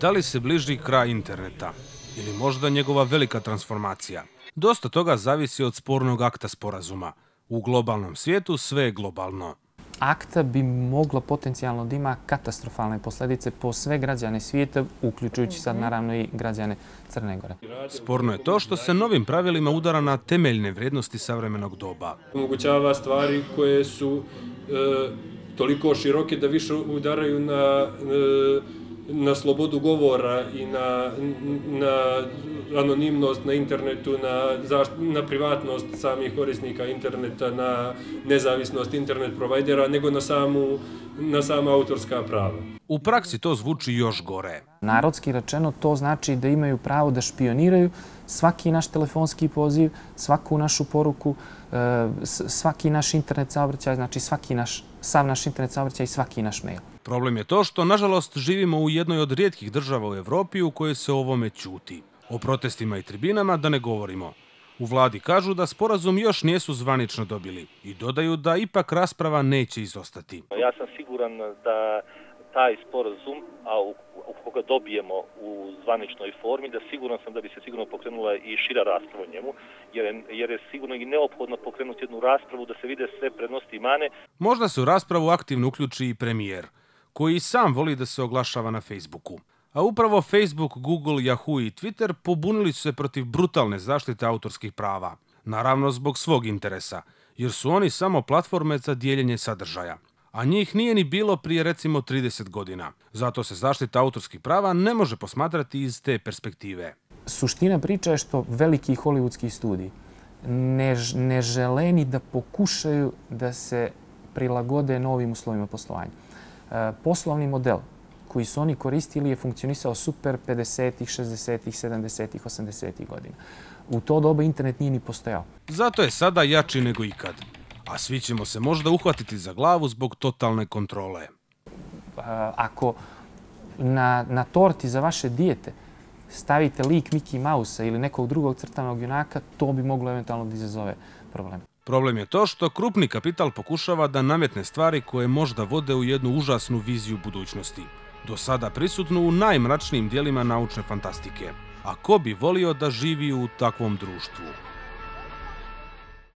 Da li se bliži kraj interneta? Ili možda njegova velika transformacija? Dosta toga zavisi od spornog akta sporazuma. U globalnom svijetu sve je globalno akta bi mogla potencijalno da ima katastrofalne posljedice po sve građane svijeta, uključujući sad naravno i građane Crne Gore. Sporno je to što se novim pravilima udara na temeljne vrednosti savremenog doba. Omogućava stvari koje su e, toliko široke da više udaraju na e, na slobodu govora i na, na anonimnost na internetu, na, zašt, na privatnost samih korisnika interneta, na nezavisnost internet provajdera, nego na samu na sama autorska prava. U praksi to zvuči još gore. Narodski rečeno to znači da imaju pravo da špioniraju svaki naš telefonski poziv, svaku našu poruku, e, svaki naš internet saobraćaj, znači svaki naš, sav naš internet saobraćaj i svaki naš mail. Problem je to što, nažalost, živimo u jednoj od rijetkih država u Evropi u kojoj se ovome čuti. O protestima i tribinama da ne govorimo. U vladi kažu da sporazum još nijesu zvanično dobili i dodaju da ipak rasprava neće izostati. Ja sam siguran da taj sporazum, a u, koga dobijemo u zvaničnoj formi, da siguran sam da bi se sigurno pokrenula i šira rasprava o njemu, jer je, jer je sigurno i neophodno pokrenuti jednu raspravu da se vide sve prednosti i mane. Možda se u raspravu aktivno uključi i premijer koji sam voli da se oglašava na Facebooku. A upravo Facebook, Google, Yahoo i Twitter pobunili su se protiv brutalne zaštite autorskih prava. Naravno zbog svog interesa, jer su oni samo platforme za dijeljenje sadržaja. A njih nije ni bilo prije recimo 30 godina. Zato se zaštita autorskih prava ne može posmatrati iz te perspektive. Suština priča je što veliki hollywoodski studiji ne, ne želeni da pokušaju da se prilagode novim uslovima poslovanja. E, poslovni model koji su oni koristili je funkcionisao super 50-ih, 60-ih, 70-ih, 80-ih godina. U to doba internet nije ni postojao. Zato je sada jači nego ikad. A svi ćemo se možda uhvatiti za glavu zbog totalne kontrole. E, ako na, na torti za vaše dijete stavite lik Mickey Mouse ili nekog drugog crtanog junaka, to bi moglo eventualno da izazove problem. Problem je to što krupni kapital pokušava da nametne stvari koje možda vode u jednu užasnu viziju budućnosti. Do sada prisutnu u najmračnijim dijelima naučne fantastike. A ko bi volio da živi u takvom društvu?